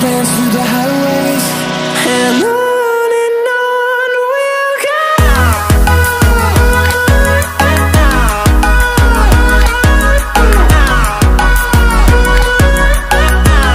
dance through the highways. And